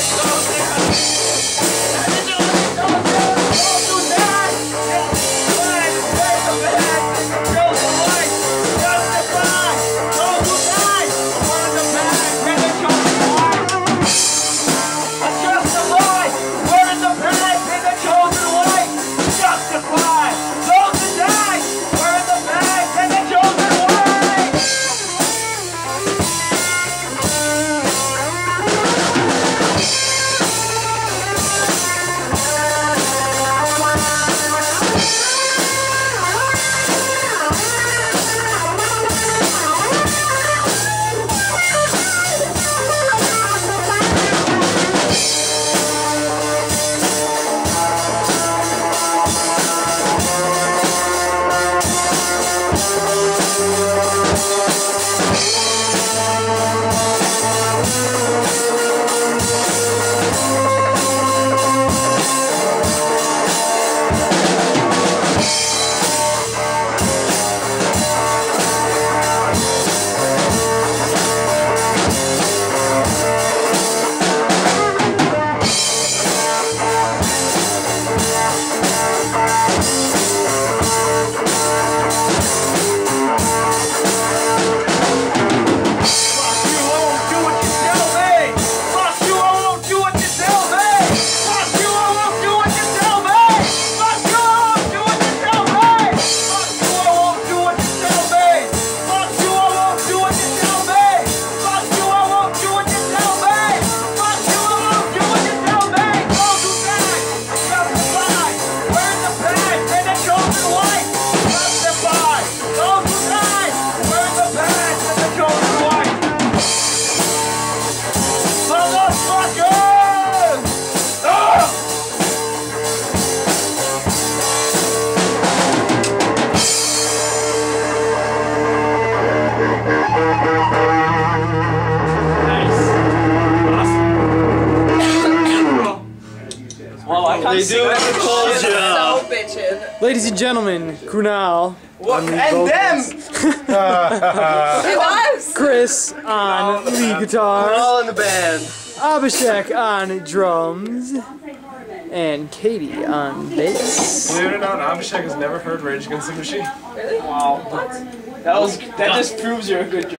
Let's go, They do. I told ya. So bitchin'. Ladies and gentlemen, Kunal, What? the And them. It was. Chris on lead We're guitar, all in the band. Abhishek on drums, and Kati on bass. Believe it or not, Abhishek has never heard Rage Against the Machine. Really? Wow. That was. That just proves you're a good.